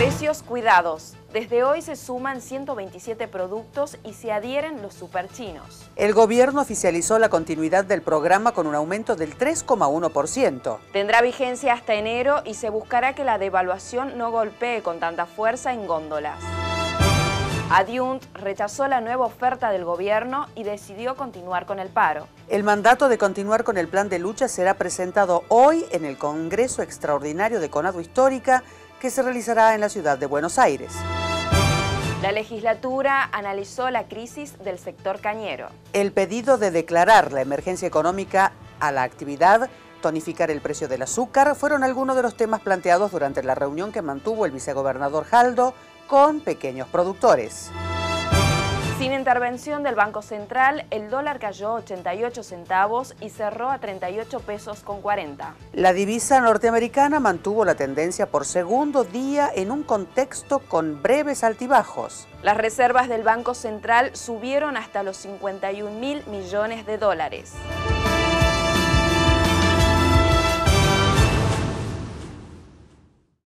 Precios cuidados. Desde hoy se suman 127 productos y se adhieren los superchinos. El gobierno oficializó la continuidad del programa con un aumento del 3,1%. Tendrá vigencia hasta enero y se buscará que la devaluación no golpee con tanta fuerza en góndolas. Adiunt rechazó la nueva oferta del gobierno y decidió continuar con el paro. El mandato de continuar con el plan de lucha será presentado hoy en el Congreso Extraordinario de Conado Histórica que se realizará en la ciudad de Buenos Aires. La legislatura analizó la crisis del sector cañero. El pedido de declarar la emergencia económica a la actividad tonificar el precio del azúcar fueron algunos de los temas planteados durante la reunión que mantuvo el vicegobernador Jaldo con pequeños productores. Sin intervención del Banco Central, el dólar cayó 88 centavos y cerró a 38 pesos con 40. La divisa norteamericana mantuvo la tendencia por segundo día en un contexto con breves altibajos. Las reservas del Banco Central subieron hasta los 51 mil millones de dólares.